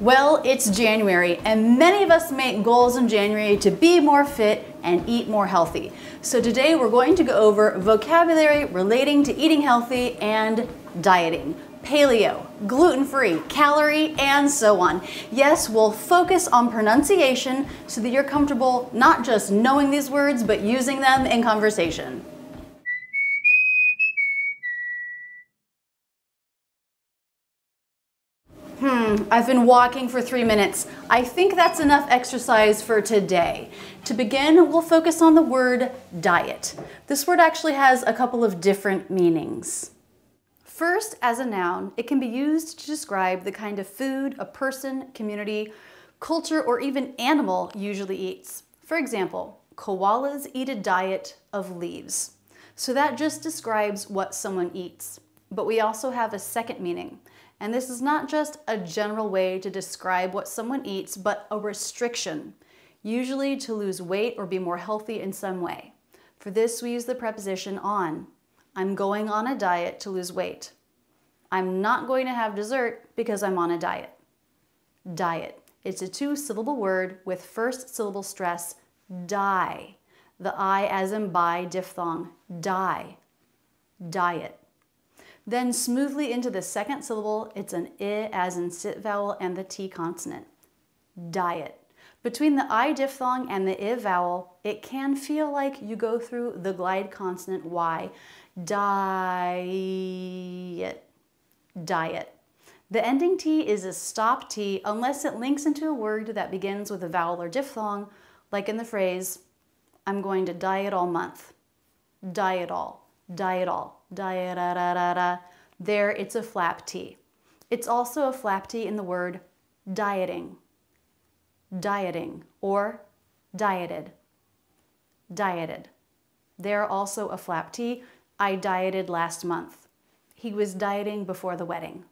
Well, it's January, and many of us make goals in January to be more fit and eat more healthy. So today we're going to go over vocabulary relating to eating healthy and dieting. Paleo, gluten-free, calorie, and so on. Yes, we'll focus on pronunciation so that you're comfortable not just knowing these words, but using them in conversation. Hmm, I've been walking for three minutes. I think that's enough exercise for today. To begin, we'll focus on the word diet. This word actually has a couple of different meanings. First, as a noun, it can be used to describe the kind of food a person, community, culture, or even animal usually eats. For example, koalas eat a diet of leaves. So that just describes what someone eats. But we also have a second meaning. And this is not just a general way to describe what someone eats, but a restriction, usually to lose weight or be more healthy in some way. For this, we use the preposition on. I'm going on a diet to lose weight. I'm not going to have dessert because I'm on a diet. Diet. It's a two syllable word with first syllable stress, die. The I as in by diphthong, die. Diet. Then smoothly into the second syllable, it's an I as in sit vowel and the T consonant. Diet. Between the I diphthong and the I vowel, it can feel like you go through the glide consonant Y. Diet. Diet. The ending T is a stop T unless it links into a word that begins with a vowel or diphthong, like in the phrase, I'm going to diet all month. Diet all, diet da da. There, it's a flap T. It's also a flap T in the word dieting, dieting, or dieted, dieted. There, also a flap T. I dieted last month. He was dieting before the wedding.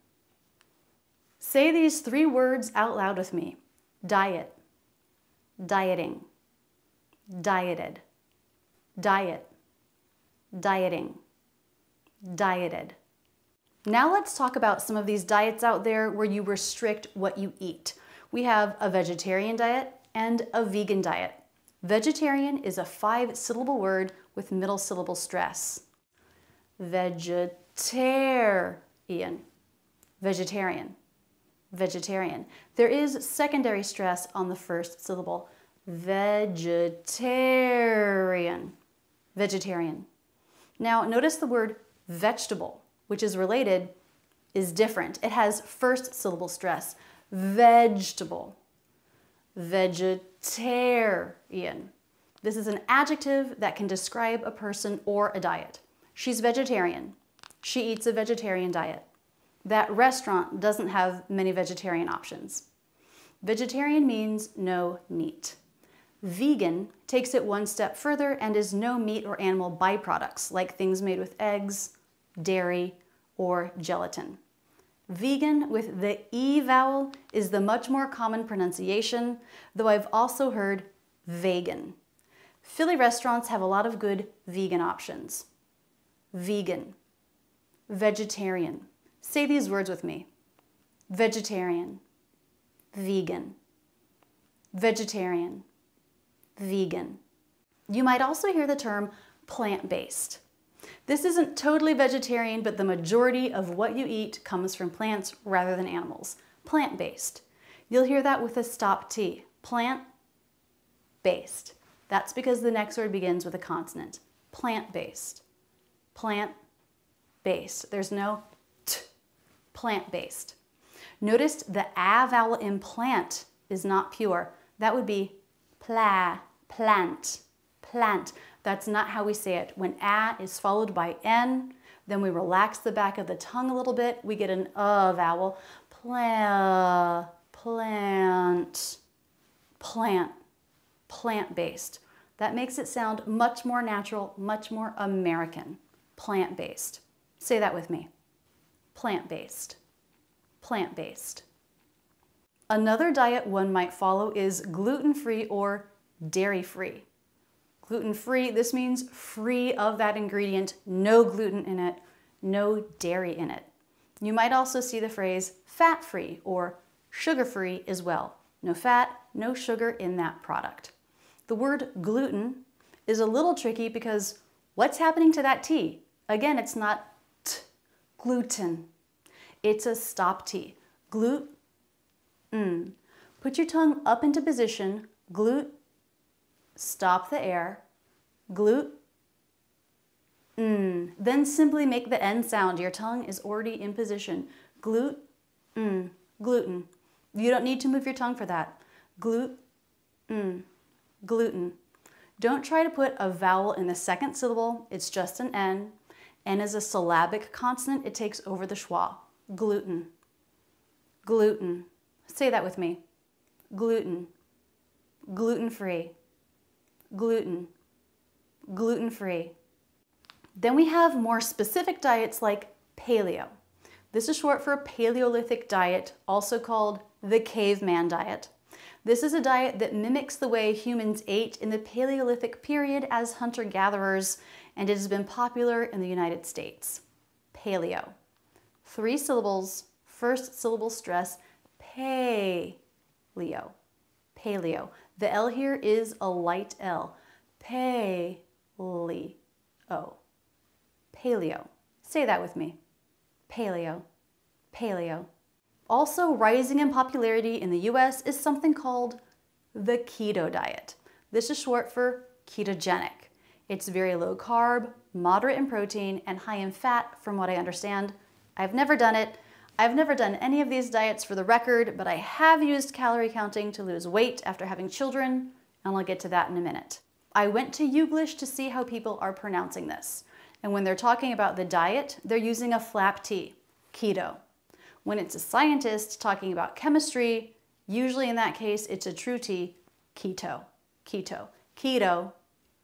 Say these three words out loud with me. Diet, dieting, dieted, diet, dieting dieted. Now let's talk about some of these diets out there where you restrict what you eat. We have a vegetarian diet and a vegan diet. Vegetarian is a five syllable word with middle syllable stress. Vegetarian. Vegetarian. Vegetarian. There is secondary stress on the first syllable. Vegetarian. Vegetarian. Now notice the word Vegetable, which is related, is different. It has first syllable stress. Vegetable. Vegetarian. This is an adjective that can describe a person or a diet. She's vegetarian. She eats a vegetarian diet. That restaurant doesn't have many vegetarian options. Vegetarian means no meat. Vegan takes it one step further and is no meat or animal byproducts like things made with eggs, dairy, or gelatin. Vegan with the E vowel is the much more common pronunciation, though I've also heard vegan. Philly restaurants have a lot of good vegan options. Vegan, vegetarian. Say these words with me. Vegetarian, vegan, vegetarian, vegan. You might also hear the term plant-based. This isn't totally vegetarian, but the majority of what you eat comes from plants rather than animals. Plant-based. You'll hear that with a stop T. Plant-based. That's because the next word begins with a consonant. Plant-based. Plant-based. There's no t. Plant-based. Notice the a vowel in plant is not pure. That would be pla, plant, plant. That's not how we say it. When a is followed by n, then we relax the back of the tongue a little bit. We get an uh vowel. Pla, plant, plant, plant-based. That makes it sound much more natural, much more American. Plant-based. Say that with me. Plant-based. Plant-based. Another diet one might follow is gluten-free or dairy-free. Gluten-free, this means free of that ingredient, no gluten in it, no dairy in it. You might also see the phrase fat-free or sugar-free as well. No fat, no sugar in that product. The word gluten is a little tricky because what's happening to that T? Again, it's not t, gluten. It's a stop T. Glute, mm. Put your tongue up into position, glute, stop the air, glute, mm. Then simply make the N sound. Your tongue is already in position. Glute, mm. gluten. You don't need to move your tongue for that. Glute, mm. gluten. Don't try to put a vowel in the second syllable. It's just an N. N is a syllabic consonant. It takes over the schwa. Gluten. Gluten. Say that with me. Gluten. Gluten-free. Gluten. Gluten-free. Then we have more specific diets like paleo. This is short for a Paleolithic diet, also called the caveman diet. This is a diet that mimics the way humans ate in the Paleolithic period as hunter-gatherers, and it has been popular in the United States. Paleo. Three syllables, first syllable stress, paleo. Paleo. The L here is a light L. Paleo. Paleo. Say that with me. Paleo. Paleo. Also rising in popularity in the US is something called the keto diet. This is short for ketogenic. It's very low carb, moderate in protein, and high in fat from what I understand. I've never done it. I've never done any of these diets for the record, but I have used calorie counting to lose weight after having children, and I'll get to that in a minute. I went to Youglish to see how people are pronouncing this. And when they're talking about the diet, they're using a flap T, keto. When it's a scientist talking about chemistry, usually in that case, it's a true T, keto, keto, keto,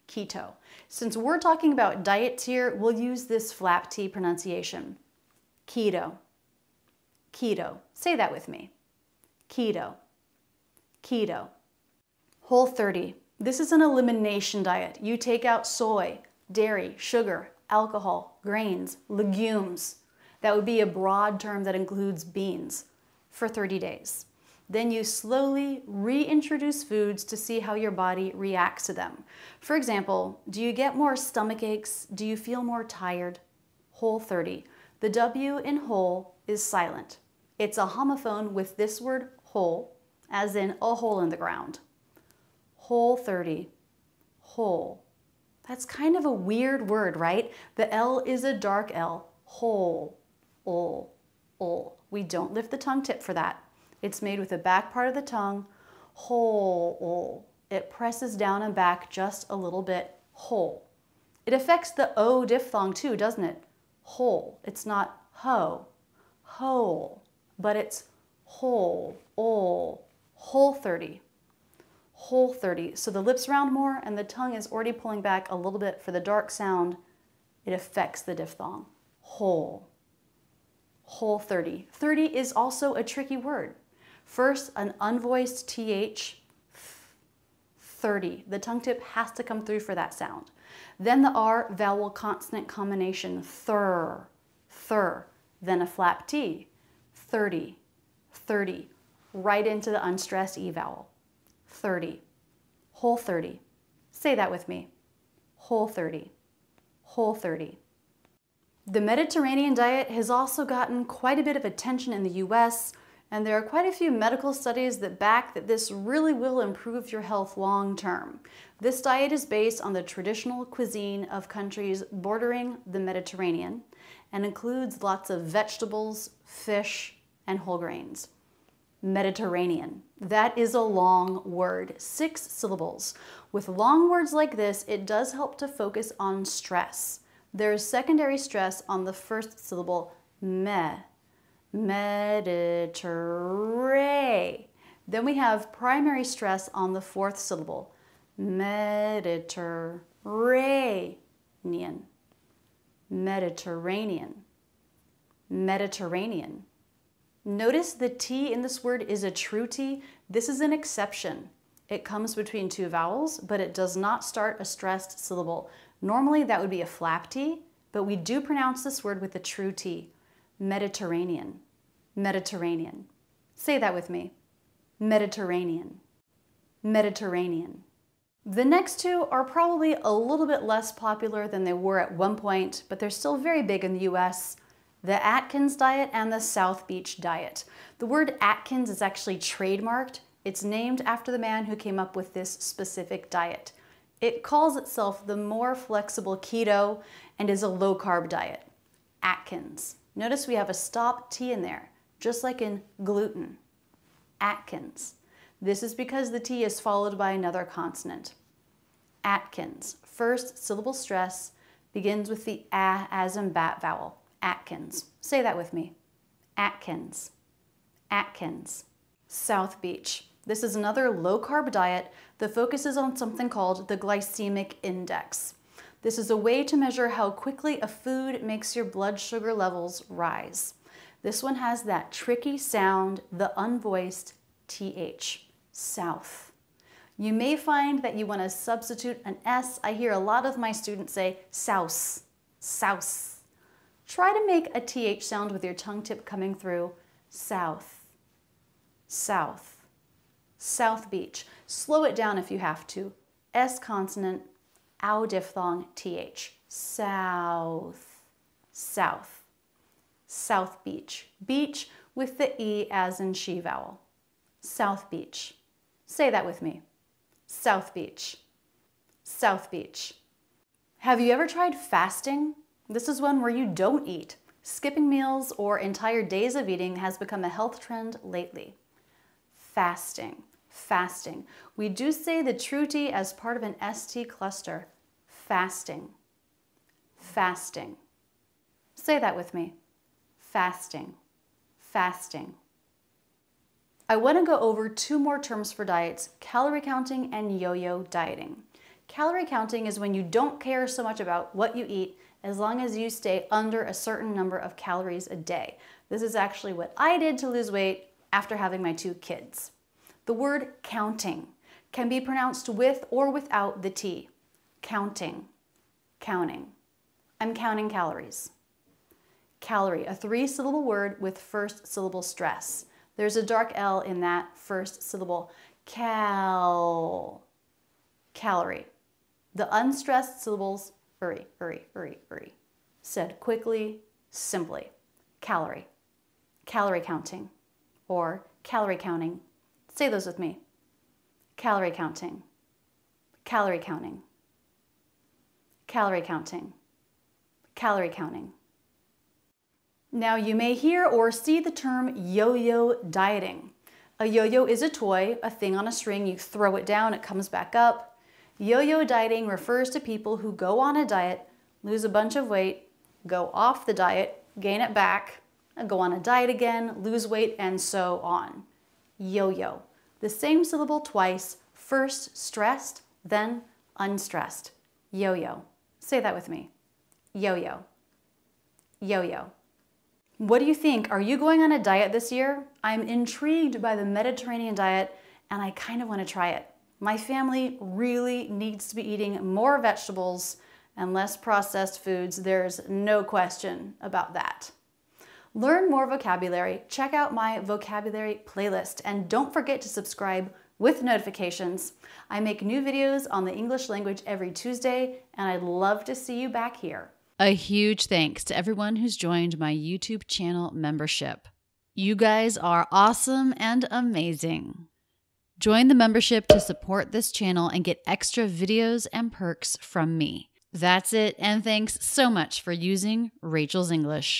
keto. Since we're talking about diets here, we'll use this flap T pronunciation. Keto, keto. Say that with me. Keto, keto. Whole 30. This is an elimination diet. You take out soy, dairy, sugar, alcohol, grains, legumes. That would be a broad term that includes beans for 30 days. Then you slowly reintroduce foods to see how your body reacts to them. For example, do you get more stomach aches? Do you feel more tired? Whole 30. The W in whole is silent. It's a homophone with this word whole, as in a hole in the ground. Whole 30. Whole. That's kind of a weird word, right? The L is a dark L. Whole, ol, ol. We don't lift the tongue tip for that. It's made with the back part of the tongue, whole, ol. It presses down and back just a little bit, whole. It affects the O diphthong too, doesn't it? Whole. It's not ho, whole, but it's whole, ol, whole 30 whole 30. So the lips round more and the tongue is already pulling back a little bit for the dark sound. It affects the diphthong. Whole. Whole 30. 30 is also a tricky word. First, an unvoiced TH, 30. The tongue tip has to come through for that sound. Then the R vowel consonant combination, thir, thir. Then a flap T, 30, 30. Right into the unstressed E vowel. 30. Whole 30. Say that with me. Whole 30. Whole 30. The Mediterranean diet has also gotten quite a bit of attention in the US, and there are quite a few medical studies that back that this really will improve your health long term. This diet is based on the traditional cuisine of countries bordering the Mediterranean and includes lots of vegetables, fish, and whole grains. Mediterranean. That is a long word, six syllables. With long words like this, it does help to focus on stress. There is secondary stress on the first syllable, me, Mediterranean. Then we have primary stress on the fourth syllable, Mediterranean, Mediterranean, Mediterranean. Notice the T in this word is a true T. This is an exception. It comes between two vowels, but it does not start a stressed syllable. Normally that would be a flap T, but we do pronounce this word with a true T. Mediterranean. Mediterranean. Say that with me Mediterranean. Mediterranean. The next two are probably a little bit less popular than they were at one point, but they're still very big in the US the Atkins diet and the South Beach diet. The word Atkins is actually trademarked. It's named after the man who came up with this specific diet. It calls itself the more flexible keto and is a low carb diet. Atkins. Notice we have a stop T in there, just like in gluten. Atkins. This is because the T is followed by another consonant. Atkins. First syllable stress begins with the A as in bat vowel. Atkins. Say that with me. Atkins. Atkins. South Beach. This is another low carb diet that focuses on something called the glycemic index. This is a way to measure how quickly a food makes your blood sugar levels rise. This one has that tricky sound, the unvoiced TH, south. You may find that you want to substitute an S. I hear a lot of my students say souse, souse. Try to make a TH sound with your tongue tip coming through, south, south, South Beach. Slow it down if you have to. S consonant, ow diphthong, th. South, south. South Beach. Beach with the E as in she vowel. South Beach. Say that with me. South Beach. South Beach. Have you ever tried fasting? This is one where you don't eat. Skipping meals or entire days of eating has become a health trend lately. Fasting fasting. We do say the true T as part of an ST cluster. Fasting. Fasting. Say that with me. Fasting. Fasting. I want to go over two more terms for diets, calorie counting and yo-yo dieting. Calorie counting is when you don't care so much about what you eat as long as you stay under a certain number of calories a day. This is actually what I did to lose weight after having my two kids. The word counting can be pronounced with or without the T. Counting, counting. I'm counting calories. Calorie, a three syllable word with first syllable stress. There's a dark L in that first syllable. Cal, calorie. The unstressed syllables, hurry, hurry, hurry, hurry. Said quickly, simply. Calorie, calorie counting, or calorie counting Say those with me. Calorie counting, calorie counting, calorie counting, calorie counting. Now you may hear or see the term yo-yo dieting. A yo-yo is a toy, a thing on a string, you throw it down, it comes back up. Yo-yo dieting refers to people who go on a diet, lose a bunch of weight, go off the diet, gain it back, and go on a diet again, lose weight, and so on. Yo-yo the same syllable twice, first stressed, then unstressed. Yo-yo. Say that with me. Yo-yo. Yo-yo. What do you think? Are you going on a diet this year? I'm intrigued by the Mediterranean diet and I kind of want to try it. My family really needs to be eating more vegetables and less processed foods. There's no question about that. Learn more vocabulary, check out my vocabulary playlist, and don't forget to subscribe with notifications. I make new videos on the English language every Tuesday, and I'd love to see you back here. A huge thanks to everyone who's joined my YouTube channel membership. You guys are awesome and amazing. Join the membership to support this channel and get extra videos and perks from me. That's it, and thanks so much for using Rachel's English.